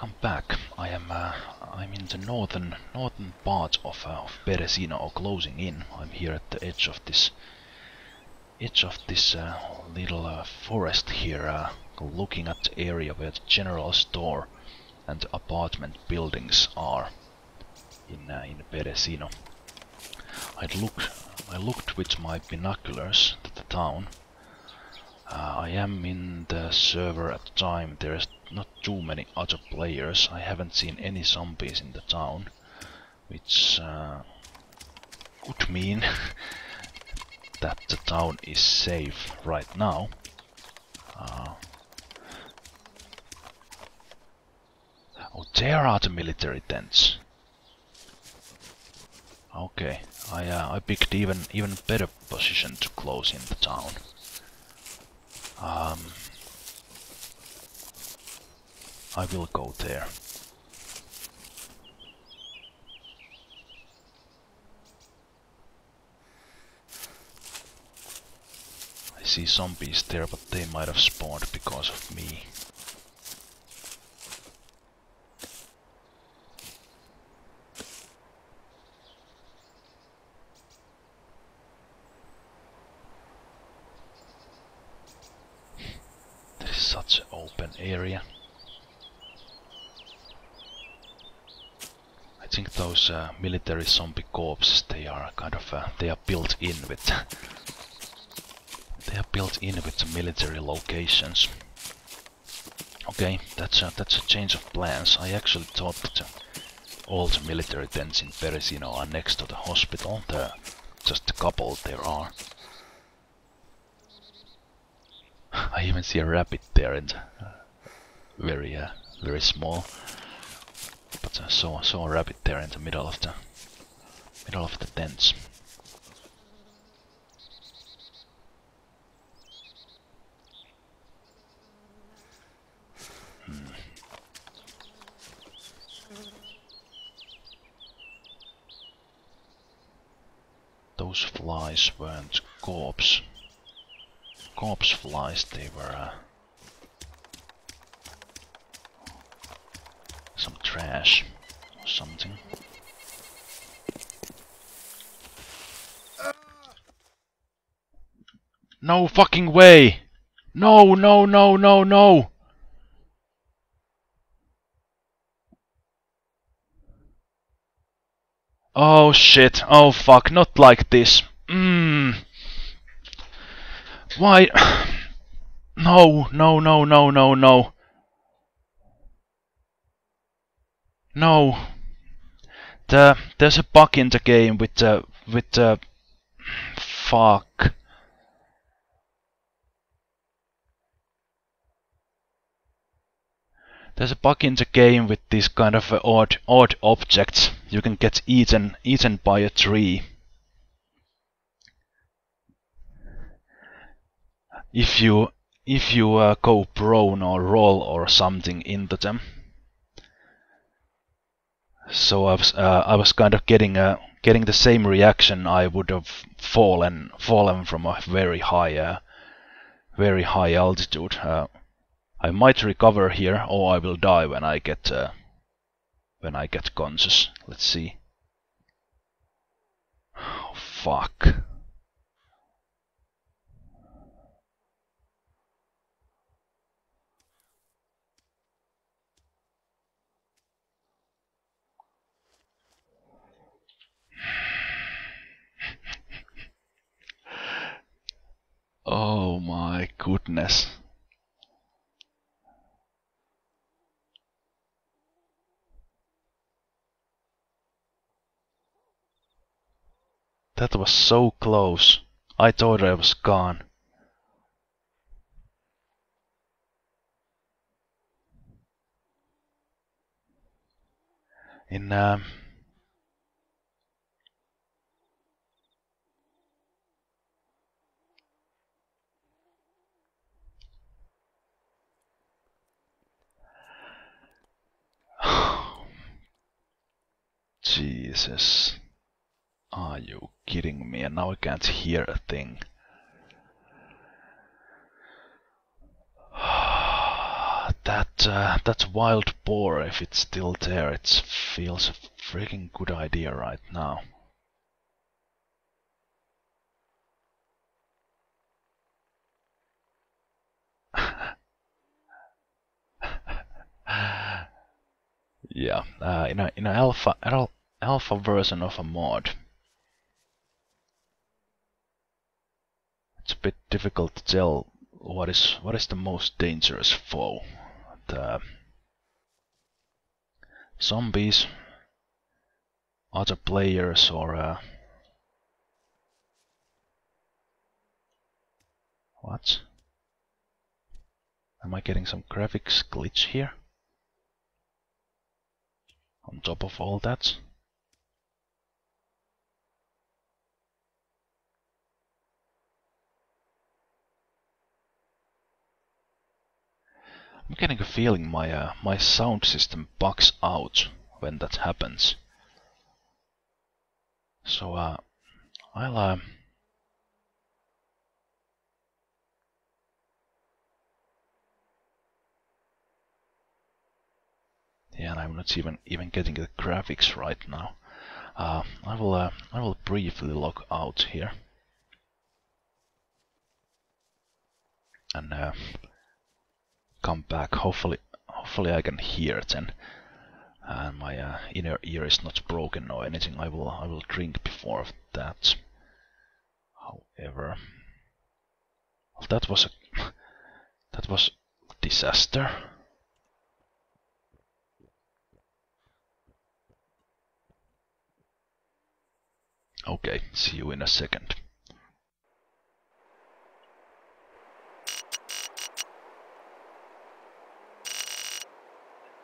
welcome back. I am uh, I'm in the northern northern part of, uh, of Berezino, or closing in. I'm here at the edge of this edge of this uh, little uh, forest here, uh, looking at the area where the general store and apartment buildings are in uh, in Berezino. I looked I looked with my binoculars to the town. Uh, I am in the server at the time. There's not too many other players. I haven't seen any zombies in the town, which uh, could mean that the town is safe right now. Uh, oh, there are the military tents. Okay, I uh, I picked even even better position to close in the town. Um, I will go there. I see zombies there, but they might have spawned because of me. Such an open area. Think those uh, military zombie corpses, they are kind of, uh, they are built in with, they are built in with the military locations. Okay, that's a, that's a change of plans. I actually thought that uh, all the military tents in Berezino are next to the hospital. Just a couple there are. I even see a rabbit there and uh, very uh, very small. I saw saw a rabbit there in the middle of the middle of the tents. Hmm. Those flies weren't corpse corpse flies, they were uh, some trash something. No fucking way! No, no, no, no, no! Oh shit, oh fuck, not like this. Mmm. Why? No, no, no, no, no, no. No. The there's a bug in the game with the with the fuck. There's a bug in the game with these kind of uh, odd odd objects. You can get eaten eaten by a tree. if you if you uh, go prone or roll or something into them. So I was uh, I was kind of getting a getting the same reaction I would have fallen fallen from a very high uh, very high altitude. Uh, I might recover here, or I will die when I get uh, when I get conscious. Let's see. Oh, fuck. Oh my goodness. That was so close. I thought I was gone. In um, Jesus. Are you kidding me? And now I can't hear a thing. that uh, that wild boar, if it's still there, it feels a freaking good idea right now. yeah, uh, in a in an alpha alpha version of a mod, it's a bit difficult to tell what is what is the most dangerous foe. The zombies, other players, or uh, what? Am I getting some graphics glitch here? On top of all that? I'm getting a feeling my uh, my sound system bugs out when that happens. So uh, I'll uh, yeah, and I'm not even even getting the graphics right now. Uh, I will uh, I will briefly log out here and uh, come back. Hopefully, hopefully I can hear it and and my uh, inner ear is not broken or anything. I will I will drink before that. However, well, that was a that was disaster. Okay, see you in a second.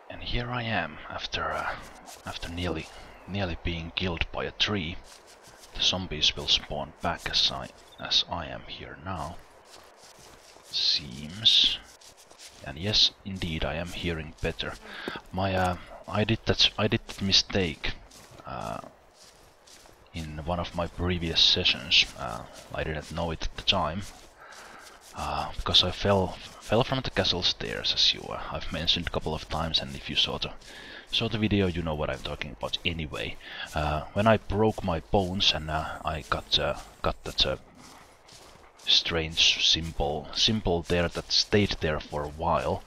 And here I am, after uh, after nearly nearly being killed by a tree. The zombies will spawn back as I as I am here now. Seems. And yes, indeed, I am hearing better. My uh, I did that I did that mistake one of my previous sessions. Uh, I didn't know it at the time uh, because I fell fell from the castle stairs, as you uh, I've mentioned a couple of times, and if you saw the saw the video, you know what I'm talking about. Anyway, uh, when I broke my bones and uh, I got uh, got that uh, strange symbol symbol there that stayed there for a while,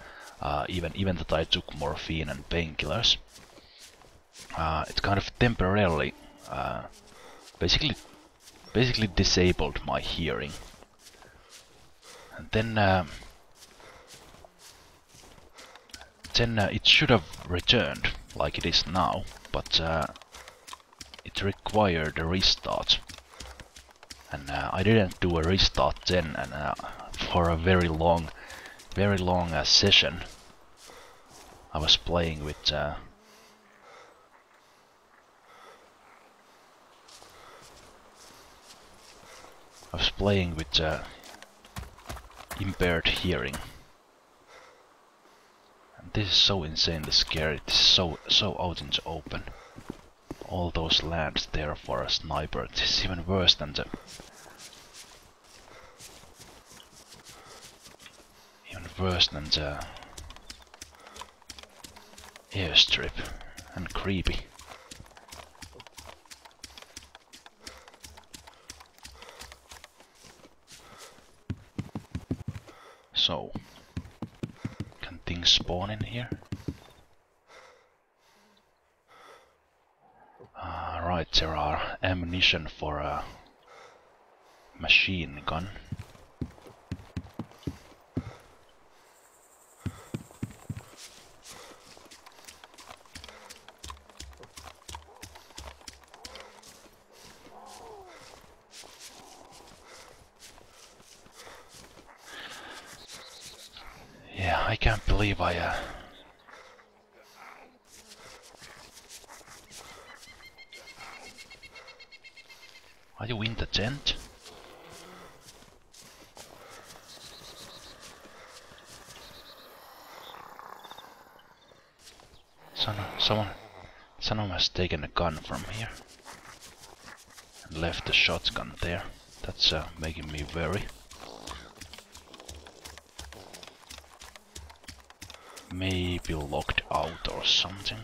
even even that I took morphine and painkillers, it kind of temporarily, basically, basically disabled my hearing. And then um, then uh, it should have returned like it is now, but uh, it required a restart. And uh, I didn't do a restart then, and uh, for a very long, very long uh, session, I was playing with I was playing with impaired hearing. And this is so insanely scary, this is so, so out in the open. All those lands there for a sniper, this is even worse than the... Even worse than the... Airstrip. And creepy. So, can things spawn in here? Uh, right, there are ammunition for a machine gun. believe I, uh... Are you in the tent? Someone, someone, someone has taken a gun from here and left the shotgun there. That's uh, making me worry. maybe locked out or something.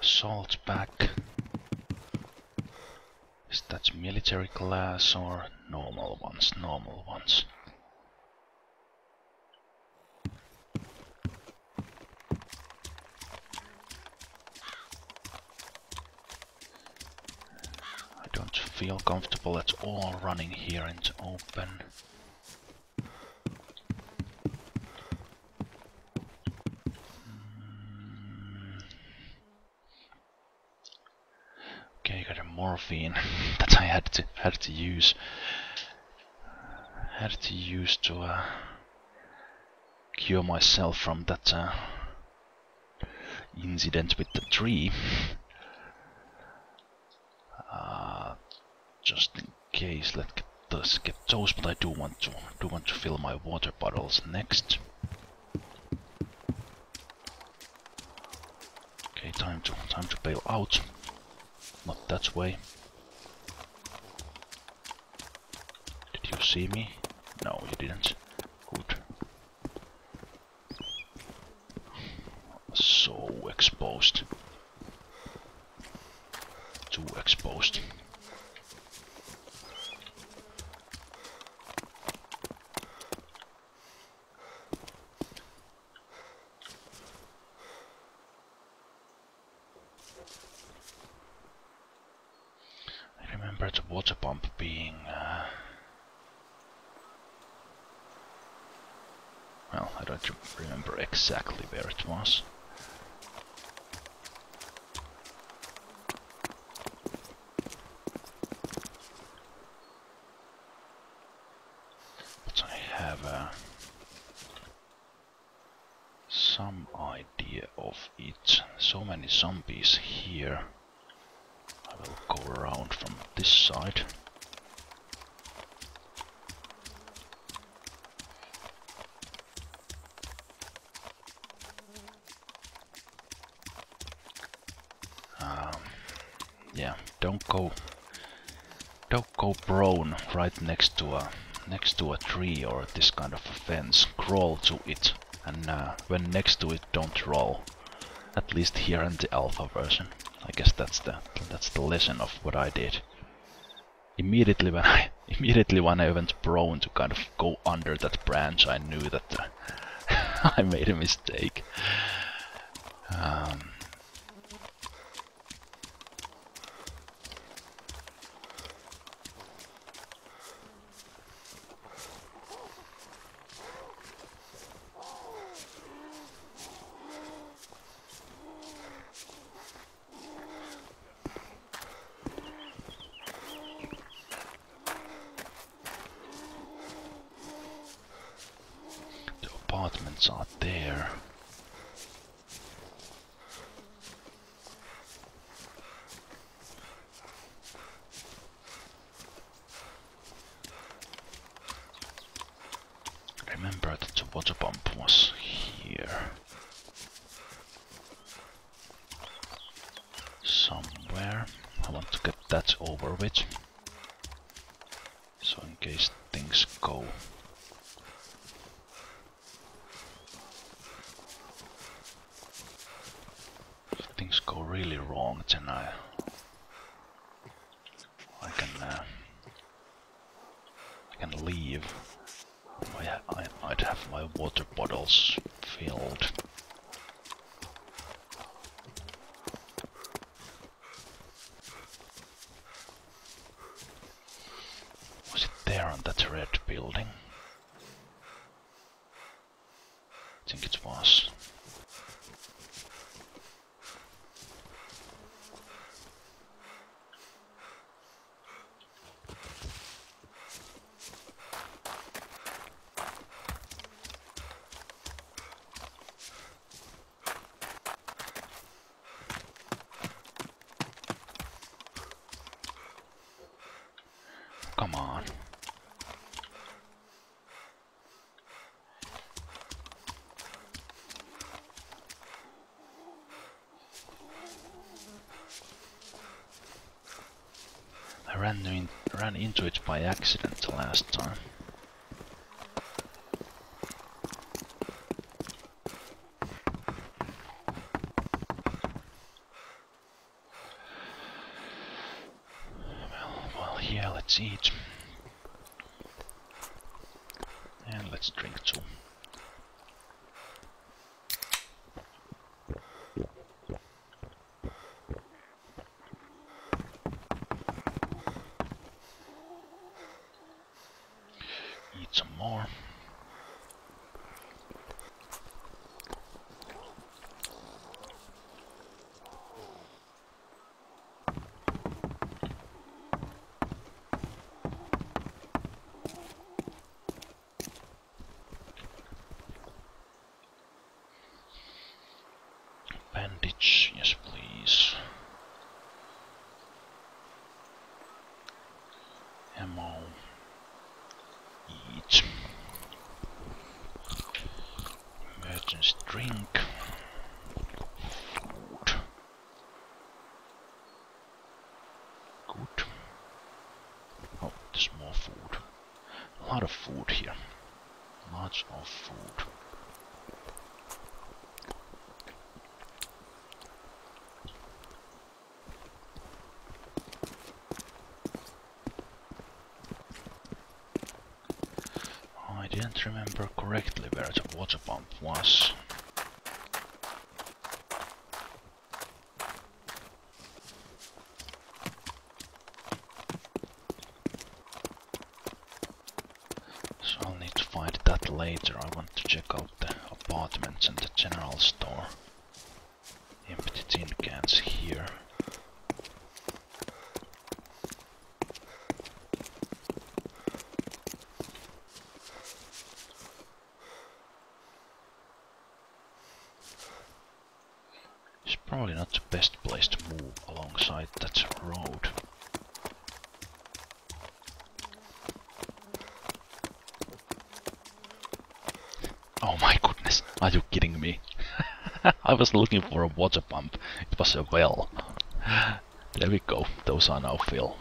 Salt pack. Is that military class or normal ones? Normal ones. I don't feel comfortable at all running here into open. Okay, got a morphine that I had to had to use had to use to uh, cure myself from that uh, incident with the tree. Uh, just in case, let's get, let's get those. But I do want to do want to fill my water bottles next. Okay, time to time to bail out. Not that way. Did you see me? No, you didn't. Good. So exposed. Too exposed. water pump being... Uh, well, I don't remember exactly where it was. But I have uh, some idea of it. So many zombies here I will go around from this side. Um, yeah, don't go don't go prone right next to a next to a tree or this kind of a fence. Crawl to it, and uh, when next to it, don't roll. At least here in the alpha version. I guess that's the that's the lesson of what I did. Immediately when I immediately when I went prone to kind of go under that branch, I knew that uh, I made a mistake. Um, apartments are there. Remember that the water pump was here. Somewhere. I want to get that over with. So in case things go really wrong, then I I can uh, I can leave. I, I I'd have my water bottles filled. Was it there on that red building? I think it was. Come on. I ran, in, ran into it by accident last time. let's drink too. Eat some more. Bandage, yes please. Ammo. Eat. Emergency drink. Food. Good. Oh, there's more food. A lot of food here. Lots of food. Oh, I didn't remember correctly where the water pump was. So I'll need to find that later. I want to check out the apartments and the general store. Empty tin cans here. It's probably not the best place to move alongside that road. Oh my goodness, are you kidding me? I was looking for a water pump. It was a well. There we go, those are now filled.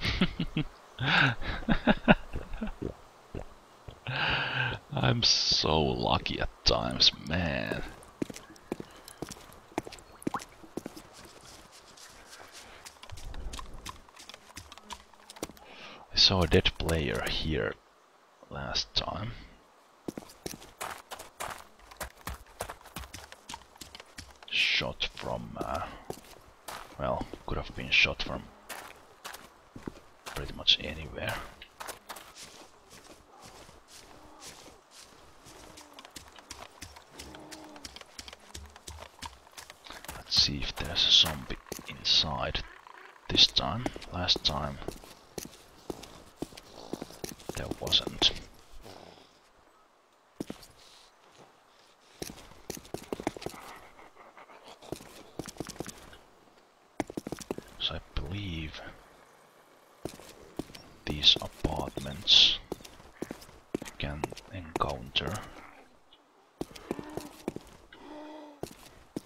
I'm so lucky at times, man. I saw a dead player here last time. Shot from, uh, well, could have been shot from pretty much anywhere. Let's see if there's a zombie inside this time. Last time there wasn't. So I believe these apartments can encounter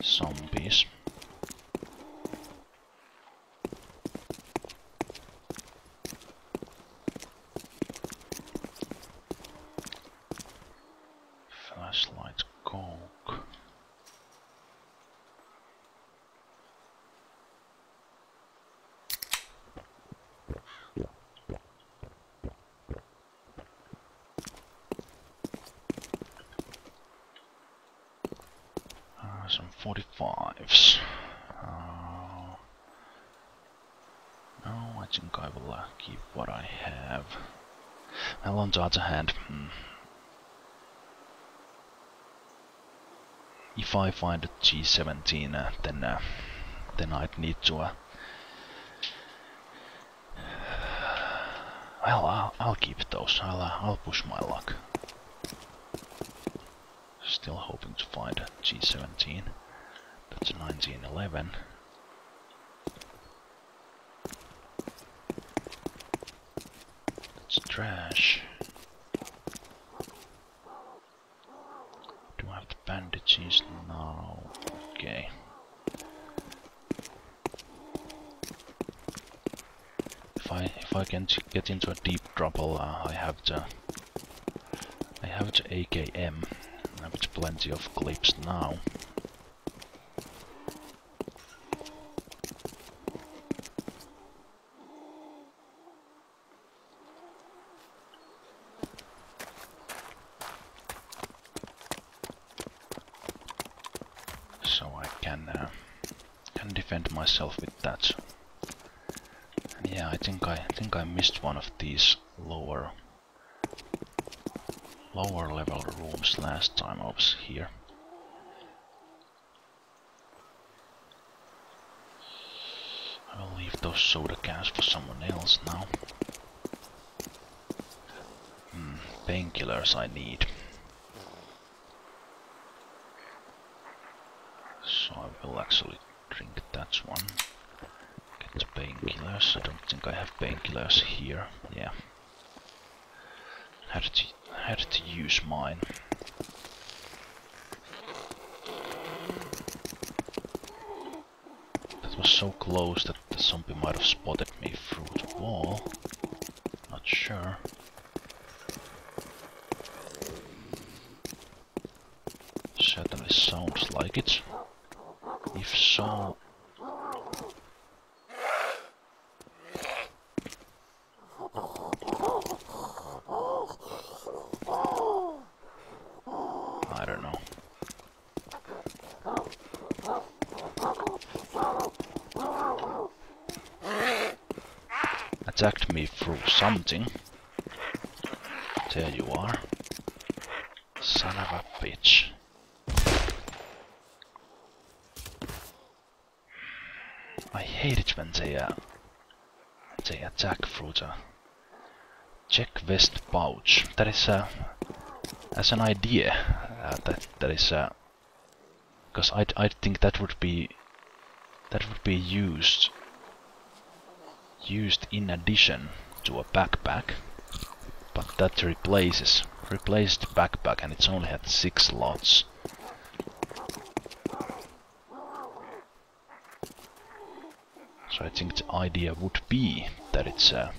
zombies. Flashlight coke. Uh, some 45s. Uh, no, I think I will uh, keep what I have. Well, on the other hand, hmm, if I find a G17, uh, then uh, then I'd need to. Uh, well, I'll, I'll keep those. I'll uh, I'll push my luck. Still hoping to find a G17. A 1911. That's trash. Do I have the bandages? No. Okay. If I if I can get into a deep trouble, uh, I have to I have to AKM. I have plenty of clips now. can uh, can defend myself with that. And yeah, I think I, One of these lower lower level rooms last time I was here. I will leave those soda cans for someone else now. Hmm, painkillers I need. So I will actually drink that one. Painkillers. I don't think I have painkillers here. Yeah. Had to had to use mine. That was so close that the zombie might have spotted me through the wall. Not sure. Certainly sounds like it. If so... I don't know. Attacked me through something. There you are. Son of a bitch. I hate it when they, uh, they attack through the check vest pouch. That is uh, as an idea. Uh, that that is uh, because I I think that would be that would be used used in addition to a backpack, but that replaces replaced backpack and it's only had six slots. So I think the idea would be that it's uh,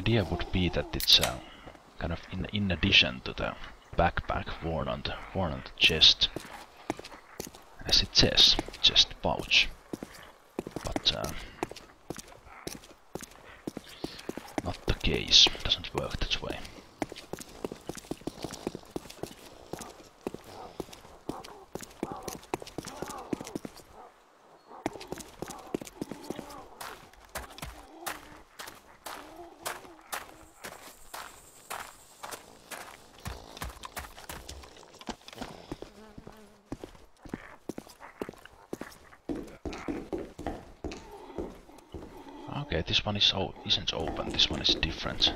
idea would be that it's uh, kind of in in addition to the backpack worn on the worn on the chest, as it says, chest pouch. But uh, not the case. Doesn't work that way. Okay, this one is isn't open, this one is different.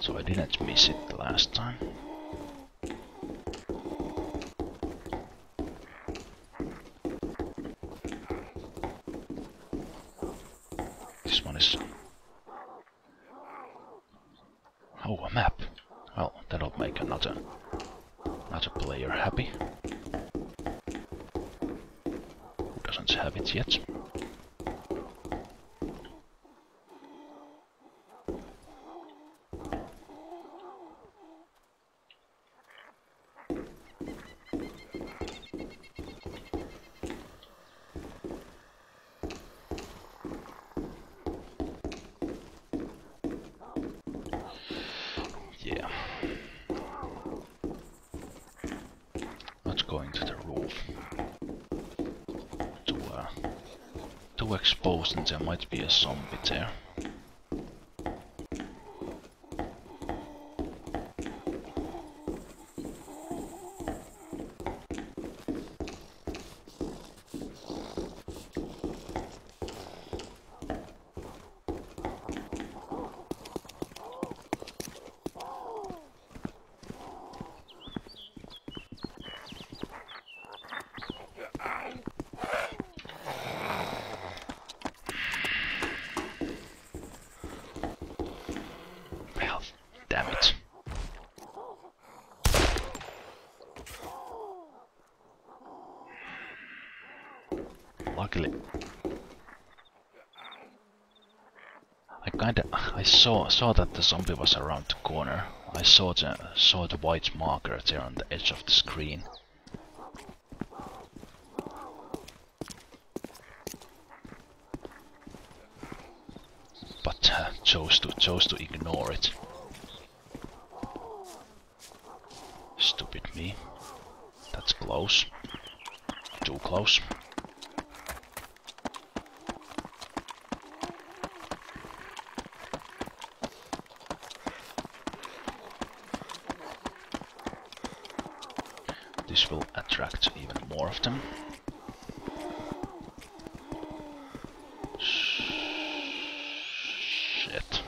So I didn't miss it last time. This one is... Oh, a map. Well, that'll make another, another player happy. Who doesn't have it yet. Yeah. Not going to the roof. Too, uh, too there might be a zombie there. Well, damn it. I kinda I saw saw that the zombie was around the corner I saw the saw the white marker there on the edge of the screen. But uh, chose to chose to ignore it. Stupid me. That's close. Too close. This will attract even more of them. Shit.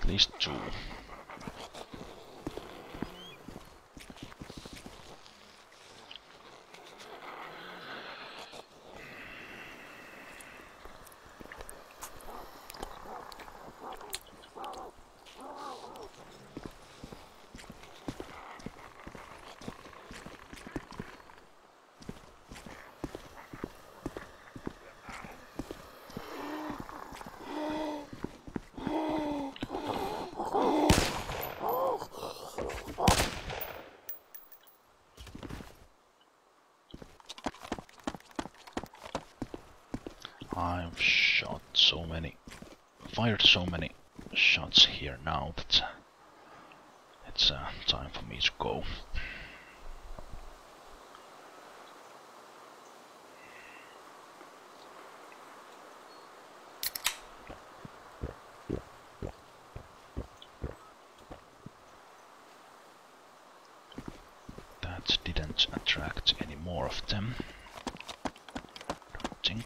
At least two. I've shot so many, fired so many shots here now that it's uh, time for me to go. That didn't attract any more of them. Don't think.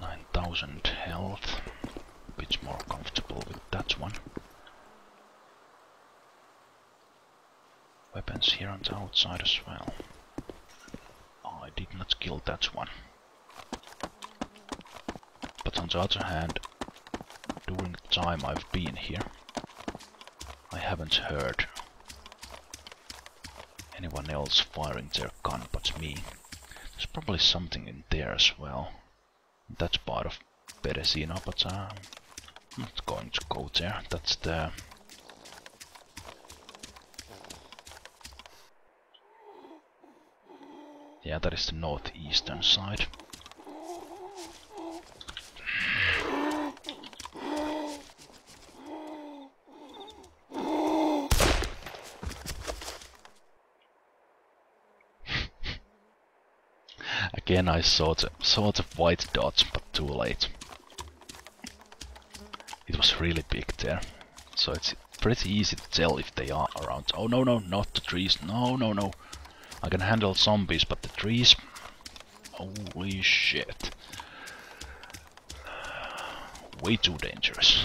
Nine thousand health. Bit more comfortable with that one. Weapons here on the outside as well. I did not kill that one. But on the other hand, during the time I've been here, I haven't heard anyone else firing their gun but me. There's probably something in there as well. That's part of Berezino, but uh, I'm not going to go there. That's the Yeah, that is the northeastern side. Again, I saw the, saw the white dots, but too late. It was really big there, so it's pretty easy to tell if they are around. Oh no, no, not the trees. No, no, no. I can handle zombies, but the trees... Holy shit. Way too dangerous.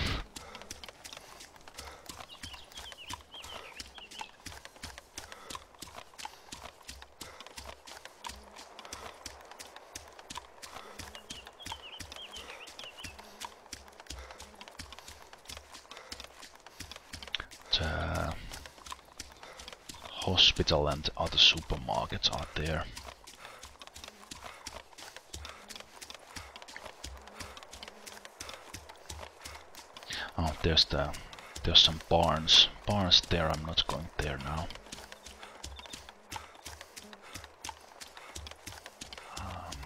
Hospital and other supermarkets are there. Oh, there's the there's some barns. Barns there, I'm not going there now. Um,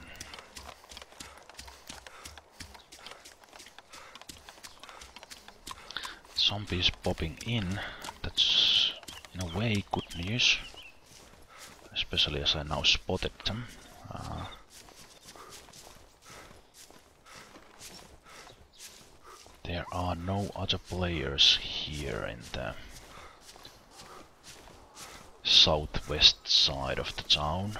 zombies popping in, that's in a way good news. Especially as I now spotted them. Uh, there are no other players here in the southwest side of the town.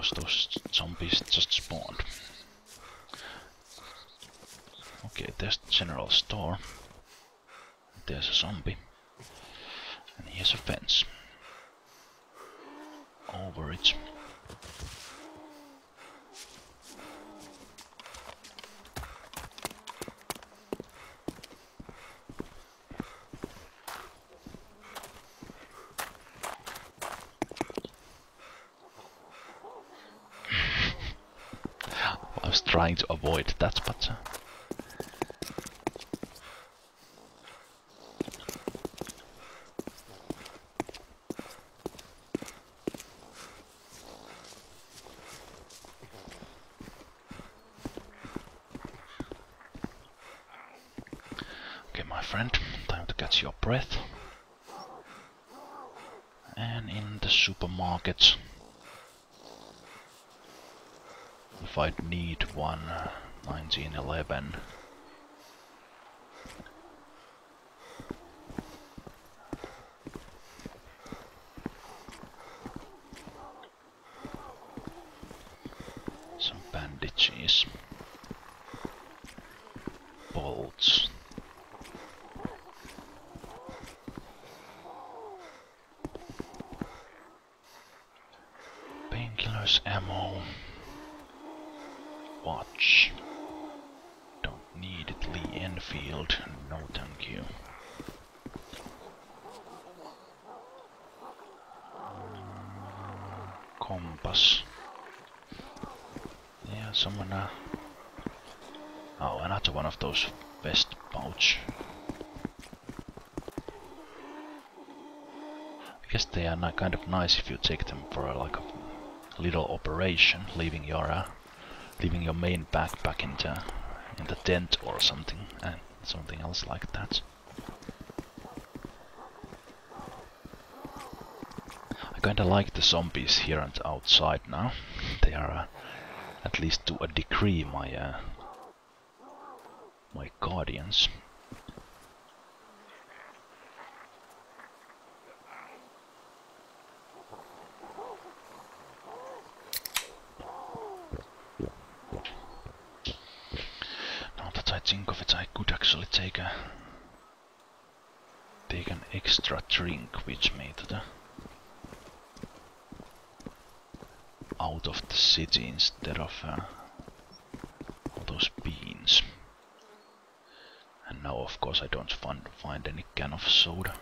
course those zombies just spawned. Okay, there's the general store. There's a zombie. And here's a fence. Over it. I was trying to avoid that, but uh, Okay, my friend, time to catch your breath. And in the supermarket, if I need one, uh, 1911. Some bandages. Bolts. Painkillers, ammo. Watch. Don't need it, Lee Enfield. No, thank you. Compass. Yeah, someone. Uh... Oh, another one of those vest pouch. I guess they are kind of nice if you take them for a, like a little operation, leaving your uh, leaving your main backpack in the in the tent or something, and something else like that. I kinda like the zombies here and outside now. They are, uh, at least to a degree, my uh, my guardians. Now that I think of it, I could actually take a take an extra drink which made the out of the city instead of uh, all those beans. And now, of course, I don't find find any can soda.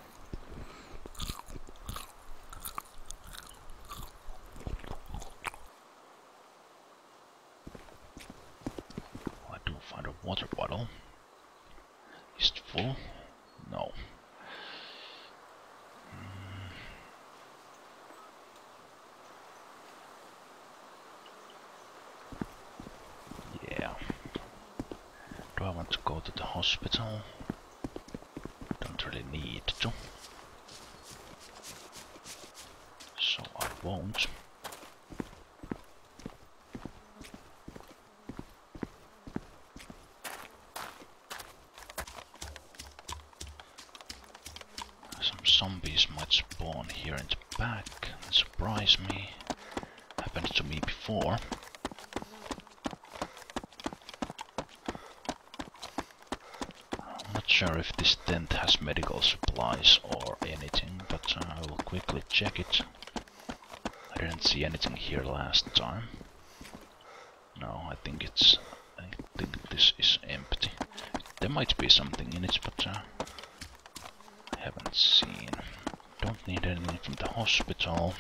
Oh, I do find a water bottle. Is it full? No. Hmm. Yeah. Do I want to go to the hospital? Don't really need to. So I won't. Some zombies might spawn here in the back and surprise me. Happened to me before. I'm not sure if this tent has medical supplies or anything, but uh, I will quickly check it. I didn't see anything here last time. No, I think it's. I think this is empty. There might be something in it, but uh, I haven't seen. Don't need anything from the hospital.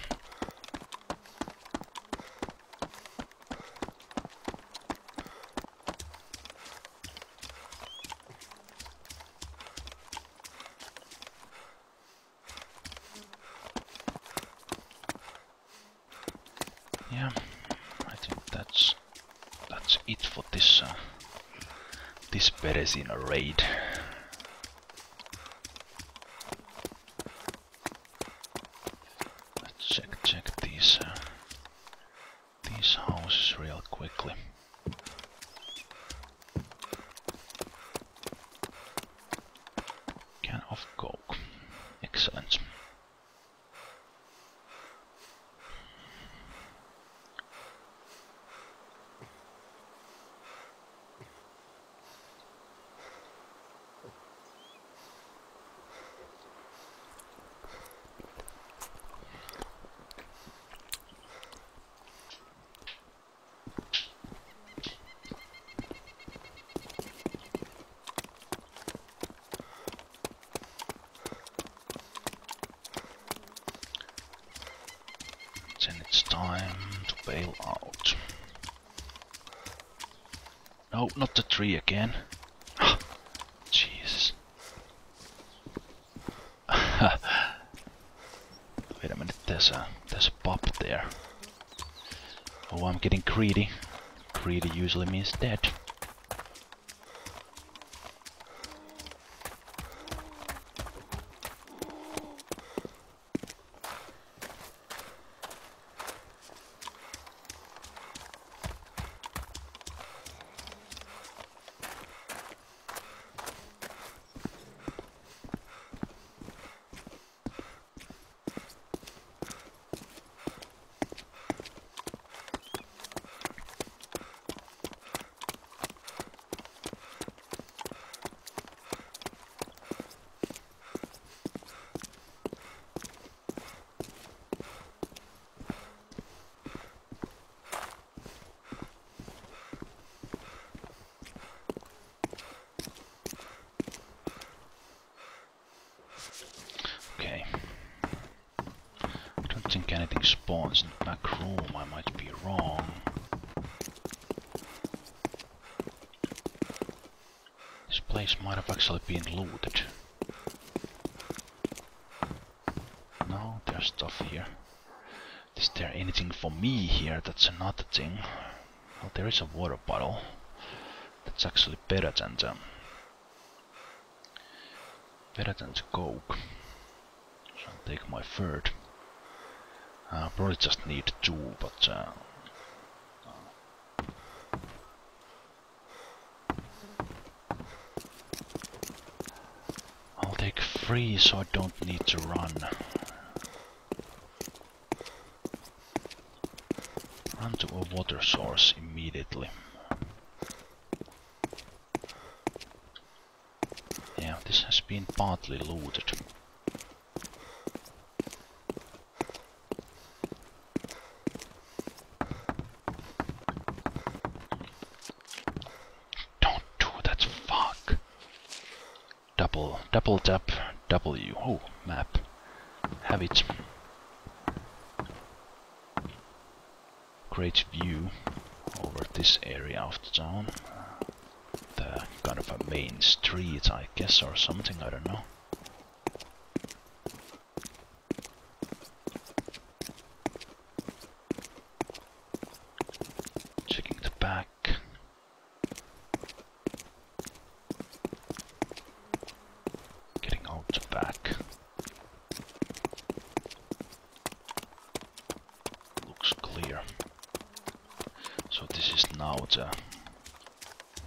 Yeah, I think that's that's it for this uh, this Berezino raid. Let's check check these uh, these houses real quickly. Can of coke. Excellent. No, not the tree again. Jesus. Wait a minute, there's a there's a pop there. Oh, I'm getting greedy. Greedy usually means dead. Okay. I don't spawns in room, I might be wrong. This place might have actually been looted. No, there's stuff here. Is there anything for me here? That's another thing. Well, there is a water bottle. That's actually better than the... Better than the coke. So I'll take my third. Uh, probably just need two, but uh, I'll take three so I don't need to run. Run to a water source immediately. Yeah, this has been partly looted. Don't do that, fuck. Double, tap, W. Oh, map. Have it. Great view over this area of the town. The kind of a main street, I guess, or something, I don't know. Checking the back. Getting out the back. Looks clear. So this is now the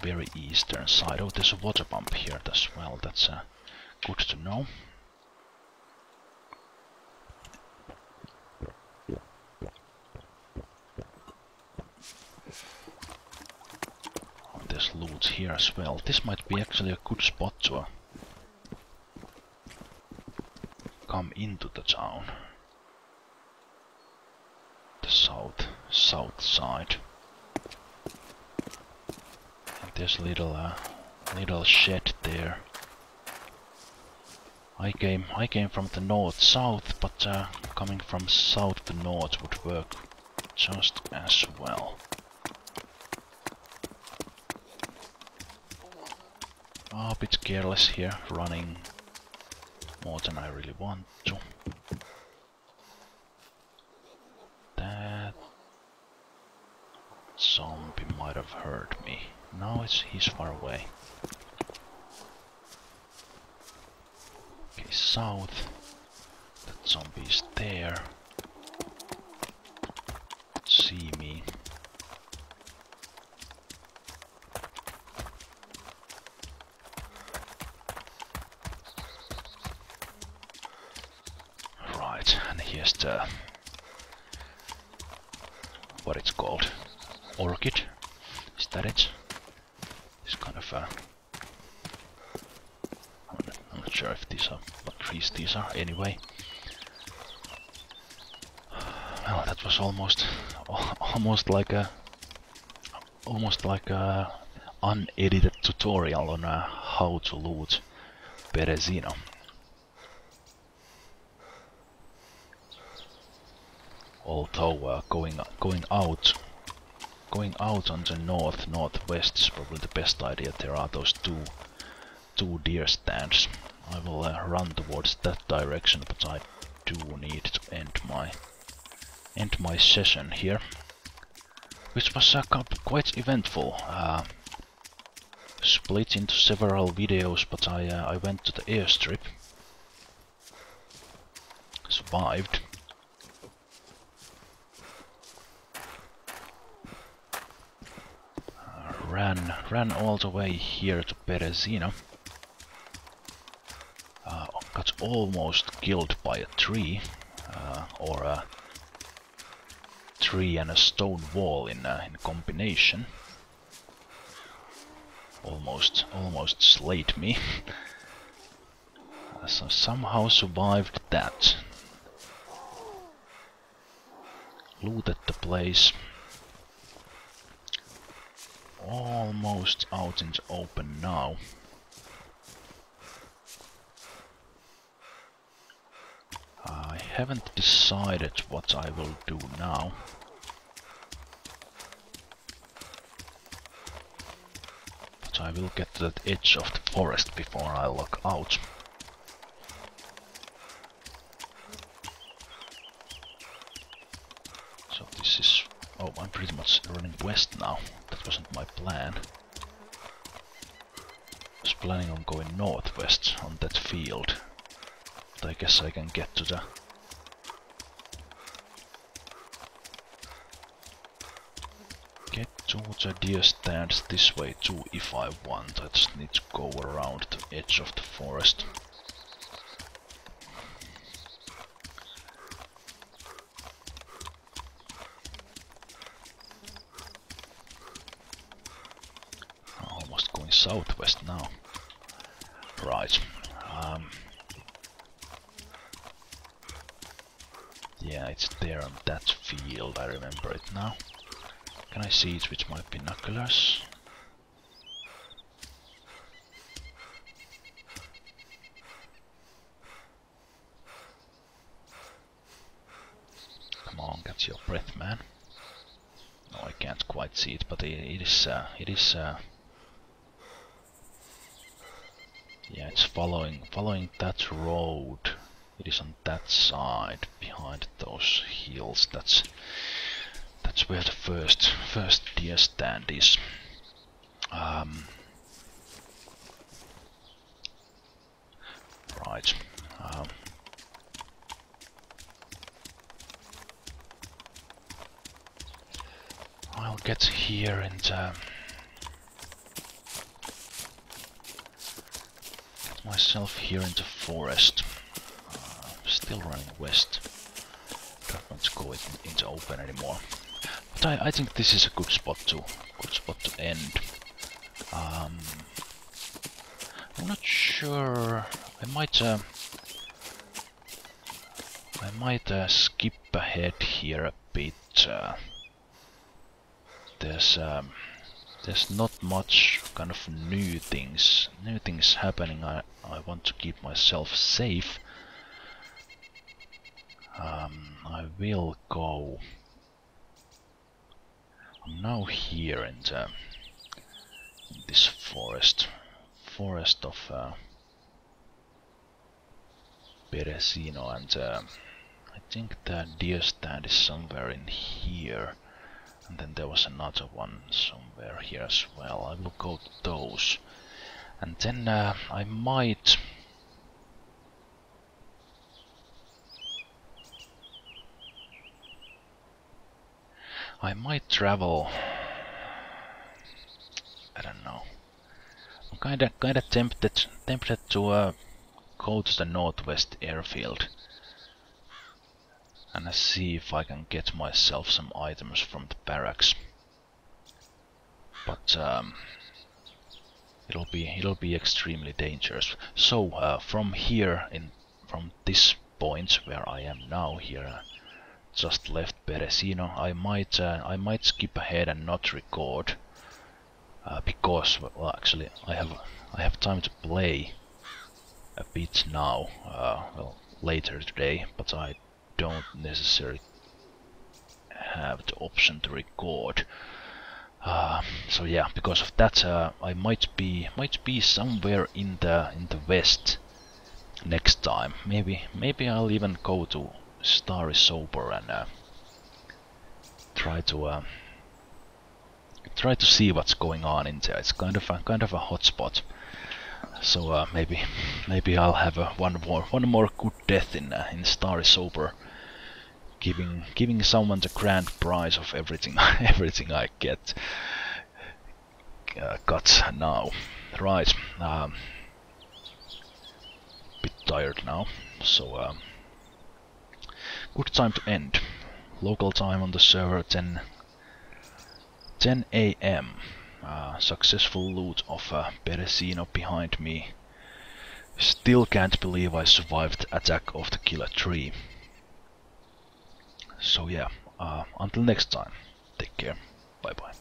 very eastern side. Oh, there's a water pump here as well. That's uh, good to know. There's loot here as well. This might be actually a good spot to uh, come into the town. The south, south side. And there's little, uh, little shed there. I came, I came from the north south, but uh, coming from south to north would work just as well. Oh, a bit careless here, running more than I really want to. That zombie might have heard me. Now it's he's far away. Okay, south. That zombie is there. See me. Right, and here's the what it's called. Orchid. Is that it? It's kind of a I'm not, I'm not sure if these are what trees these are anyway. Well that was almost almost like a almost like a unedited tutorial on uh, how to loot Berezino. although uh, going going out going out on the north northwest is probably the best idea. There are those two two deer stands. I will uh, run towards that direction, but I do need to end my end my session here, which was uh, quite eventful. Uh, split into several videos, but I uh, I went to the airstrip, survived. Uh, ran ran all the way here to Berezino got almost killed by a tree, uh, or a tree and a stone wall in, uh, in combination. Almost, almost slayed me. so somehow survived that. Looted the place. Almost out in the open now. I haven't decided what I will do now. But I will get to that edge of the forest before I log out. So this is... Oh, I'm pretty much running west now. That wasn't my plan. I was planning on going northwest on that field. But I guess I can get to the the deer stands this way too if I want. I just need to go around the edge of the forest. Almost going southwest now. Right. Um, Yeah, it's there on that field, I remember it now. Can I see it with my binoculars? Come on, get your breath, man. No, I can't quite see it, but it, it is, uh, it is, uh, yeah, it's following, following that road. It is on that side, behind those hills. That's that's where the first first deer stand is. Um, right. Um, I'll get here and uh, get myself here in the forest still running west. Don't want to go in, into open anymore. But I, I think this is a good spot to good spot to end. Um, I'm not sure. I might uh, I might uh, skip ahead here a bit. Uh, there's um, there's not much kind of new things new things happening. I I want to keep myself safe. Um, I will go. I'm now here in, the, in this forest, forest of uh, Berezino, and uh, I think the deer stand is somewhere in here. And then there was another one somewhere here as well. I will go to those. And then uh, I might I might travel. I don't know. I'm kinda kinda tempted tempted to uh, go to the northwest airfield and see if I can get myself some items from the barracks. But um, it'll be it'll be extremely dangerous. So uh, from here in from this point where I am now here just left Berezino. I might uh, I might skip ahead and not record uh, because well actually I have I have time to play a bit now uh, well later today but I don't necessarily have the option to record Uh, so yeah, because of that, uh, I might be might be somewhere in the in the west next time. Maybe maybe I'll even go to Stary Sobor and uh, try to uh, try to see what's going on in there. It's kind of a kind of a hot spot. So uh, maybe maybe I'll have a one more one more good death in uh, in Stary Sobor, giving giving someone the grand prize of everything everything I get uh, got now. Right. Um, bit tired now, so um, good time to end. Local time on the server 10 10 a.m. Uh, successful loot of uh, Berezino behind me. Still can't believe I survived attack of the killer tree. So yeah, uh, until next time, take care, bye bye.